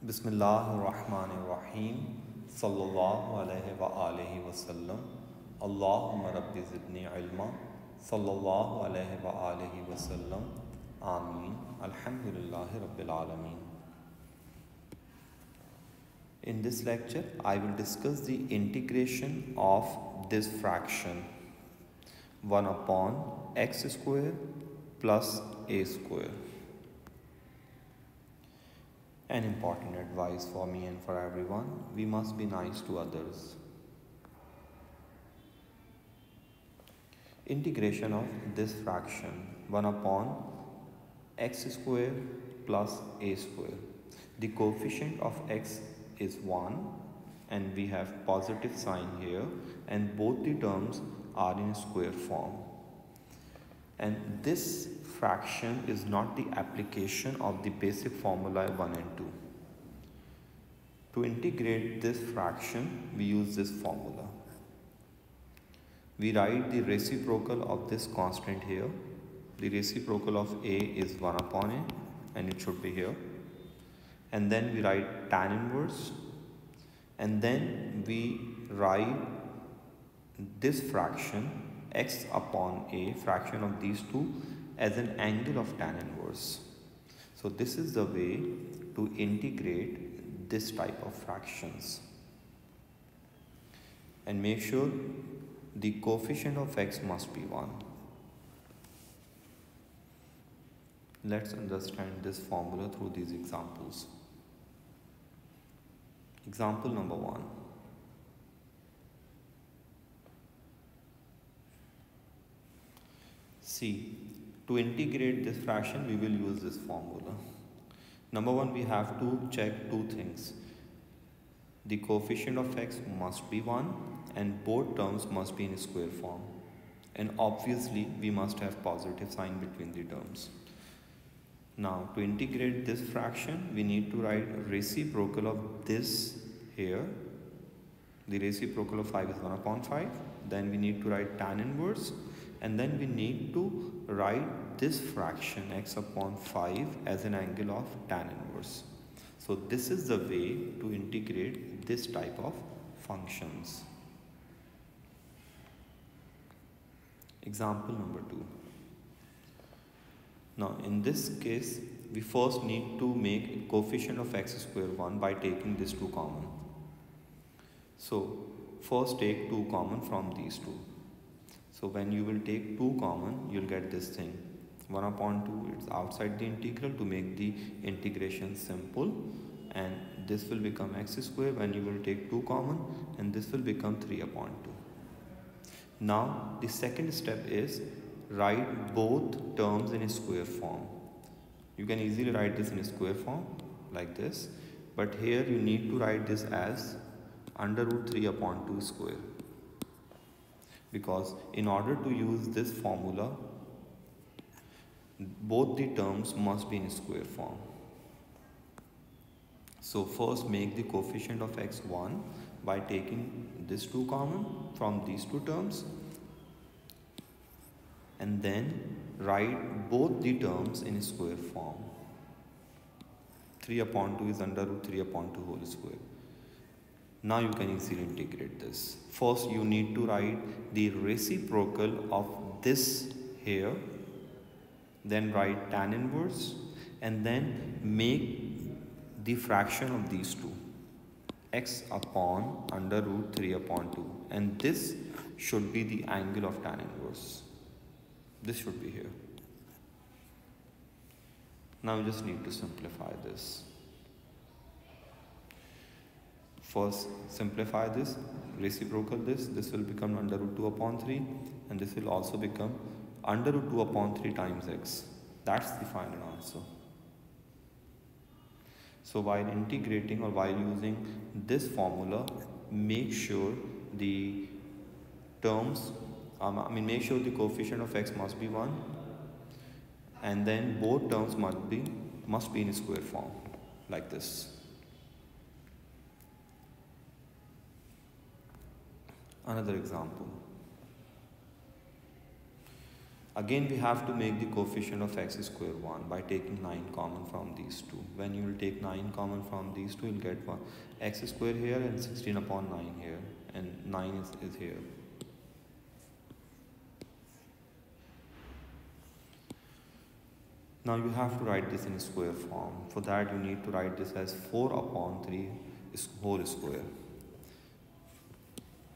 Bismillahirrahmanirrahim. Sallallahu alayhi wa alihi wa sallam. Allahumma rabbi zidni ilma. Sallallahu alayhi wa alihi wa sallam. Ameen. Alhamdulillahi rabbil alameen. In this lecture, I will discuss the integration of this fraction 1 upon x square plus a square. An important advice for me and for everyone we must be nice to others. Integration of this fraction 1 upon x square plus a square. The coefficient of x is 1 and we have positive sign here and both the terms are in square form. And this fraction is not the application of the basic formula 1 and 2. To integrate this fraction, we use this formula. We write the reciprocal of this constant here. The reciprocal of a is 1 upon a and it should be here. And then we write tan inverse and then we write this fraction x upon a fraction of these two as an angle of tan inverse. So this is the way to integrate this type of fractions. And make sure the coefficient of x must be 1. Let's understand this formula through these examples. Example number 1. See, to integrate this fraction, we will use this formula. Number one, we have to check two things. The coefficient of x must be 1 and both terms must be in square form. And obviously, we must have positive sign between the terms. Now, to integrate this fraction, we need to write reciprocal of this here. The reciprocal of 5 is 1 upon 5. Then we need to write tan inverse and then we need to write this fraction x upon 5 as an angle of tan inverse. So this is the way to integrate this type of functions. Example number 2. Now in this case we first need to make coefficient of x square 1 by taking this 2 common. So first take 2 common from these two. So when you will take 2 common, you'll get this thing. 1 upon 2, it's outside the integral to make the integration simple. And this will become x square when you will take 2 common and this will become 3 upon 2. Now the second step is write both terms in a square form. You can easily write this in a square form like this. But here you need to write this as under root 3 upon 2 square because in order to use this formula both the terms must be in square form. So first make the coefficient of x 1 by taking this 2 common from these two terms and then write both the terms in square form. 3 upon 2 is under root 3 upon 2 whole square. Now you can easily integrate this. First you need to write the reciprocal of this here. Then write tan inverse and then make the fraction of these two x upon under root 3 upon 2 and this should be the angle of tan inverse. This should be here. Now you just need to simplify this. First simplify this, reciprocal this, this will become under root 2 upon 3 and this will also become under root 2 upon 3 times x. That's the final answer. So while integrating or while using this formula, make sure the terms, um, I mean make sure the coefficient of x must be 1 and then both terms must be, must be in square form like this. Another example. Again we have to make the coefficient of x square 1 by taking 9 common from these two. When you will take 9 common from these two, you'll get one x square here and 16 upon 9 here and 9 is, is here. Now you have to write this in square form. For that you need to write this as 4 upon 3 whole square.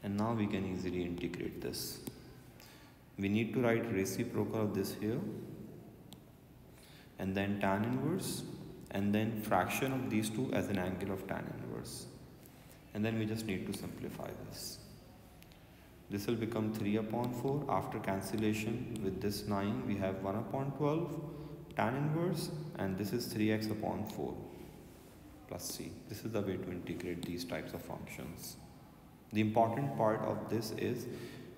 And now we can easily integrate this. We need to write reciprocal of this here and then tan inverse and then fraction of these two as an angle of tan inverse. And then we just need to simplify this. This will become 3 upon 4 after cancellation with this 9 we have 1 upon 12 tan inverse and this is 3x upon 4 plus c. This is the way to integrate these types of functions the important part of this is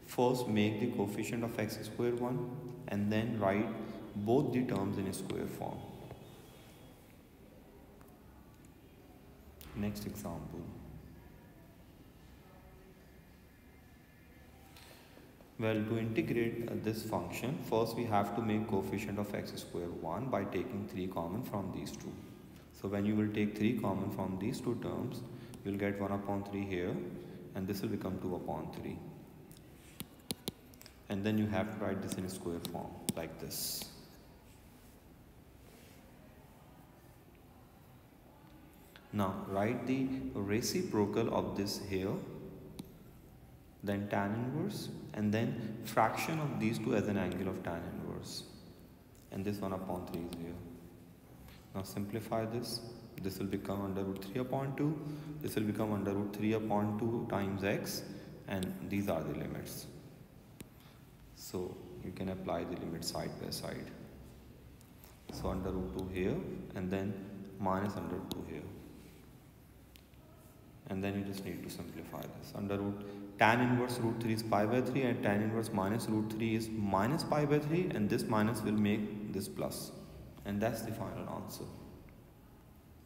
First make the coefficient of x square 1 and then write both the terms in a square form. Next example. Well, to integrate uh, this function, first we have to make coefficient of x square 1 by taking 3 common from these two. So when you will take 3 common from these two terms, you will get 1 upon 3 here and this will become 2 upon 3 and then you have to write this in square form like this. Now write the reciprocal of this here, then tan inverse, and then fraction of these two as an angle of tan inverse. And this 1 upon 3 is here. Now simplify this. This will become under root 3 upon 2. This will become under root 3 upon 2 times x. And these are the limits. So you can apply the limit side by side. So under root 2 here and then minus under root 2 here. And then you just need to simplify this. Under root tan inverse root 3 is pi by 3 and tan inverse minus root 3 is minus pi by 3 and this minus will make this plus. And that's the final answer.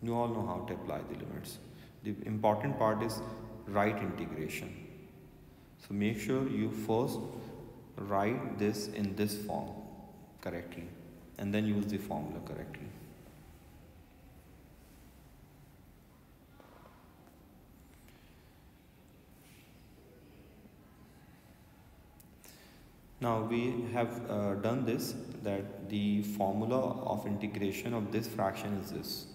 You all know how to apply the limits. The important part is right integration. So make sure you first write this in this form correctly and then use the formula correctly. Now we have uh, done this that the formula of integration of this fraction is this.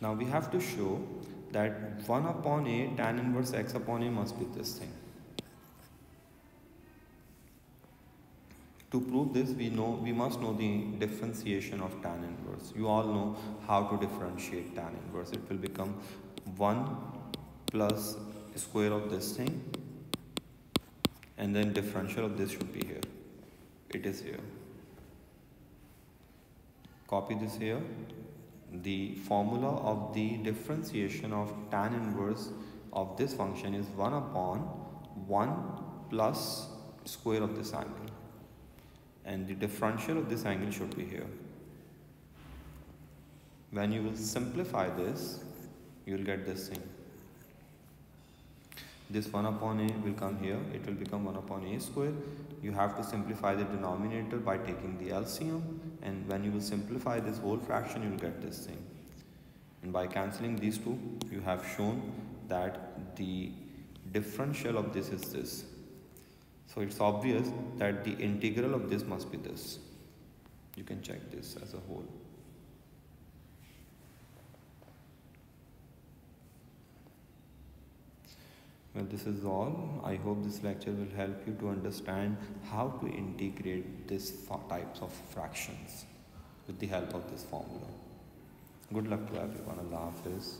Now we have to show that 1 upon a tan inverse x upon a must be this thing. To prove this, we know we must know the differentiation of tan inverse. You all know how to differentiate tan inverse. It will become 1 plus square of this thing and then differential of this should be here. It is here. Copy this here the formula of the differentiation of tan inverse of this function is 1 upon 1 plus square of this angle and the differential of this angle should be here. When you will simplify this, you will get this thing. This 1 upon a will come here, it will become 1 upon a square. You have to simplify the denominator by taking the LCM and when you will simplify this whole fraction, you will get this thing. And by cancelling these two, you have shown that the differential of this is this. So it's obvious that the integral of this must be this. You can check this as a whole. Well, this is all. I hope this lecture will help you to understand how to integrate these types of fractions with the help of this formula. Good luck to everyone. Allah Hafiz.